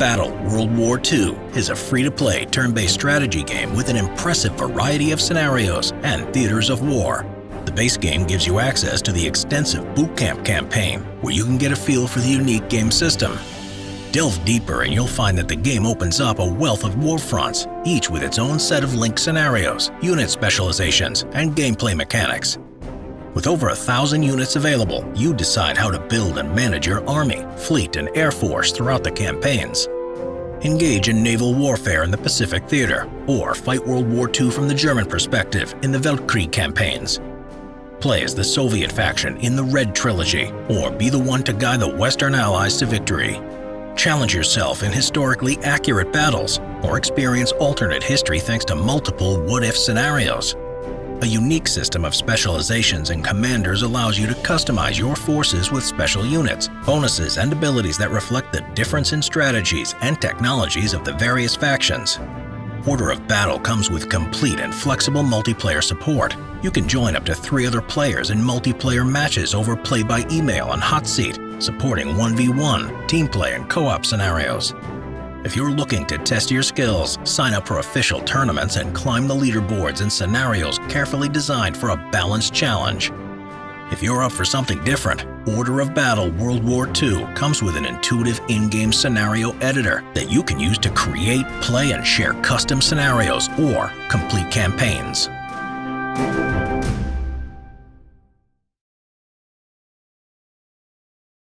World War II is a free-to-play turn-based strategy game with an impressive variety of scenarios and theaters of war. The base game gives you access to the extensive Boot Camp campaign, where you can get a feel for the unique game system. Delve deeper and you'll find that the game opens up a wealth of war fronts, each with its own set of linked scenarios, unit specializations, and gameplay mechanics. With over a thousand units available, you decide how to build and manage your army, fleet, and air force throughout the campaigns. Engage in naval warfare in the Pacific Theater, or fight World War II from the German perspective in the Weltkrieg campaigns. Play as the Soviet faction in the Red Trilogy, or be the one to guide the Western Allies to victory. Challenge yourself in historically accurate battles, or experience alternate history thanks to multiple what-if scenarios. A unique system of specializations and commanders allows you to customize your forces with special units, bonuses, and abilities that reflect the difference in strategies and technologies of the various factions. Order of Battle comes with complete and flexible multiplayer support. You can join up to three other players in multiplayer matches over play by email on Hot Seat, supporting 1v1, team play, and co-op scenarios. If you're looking to test your skills, sign up for official tournaments and climb the leaderboards in scenarios carefully designed for a balanced challenge. If you're up for something different, Order of Battle World War II comes with an intuitive in-game scenario editor that you can use to create, play, and share custom scenarios or complete campaigns.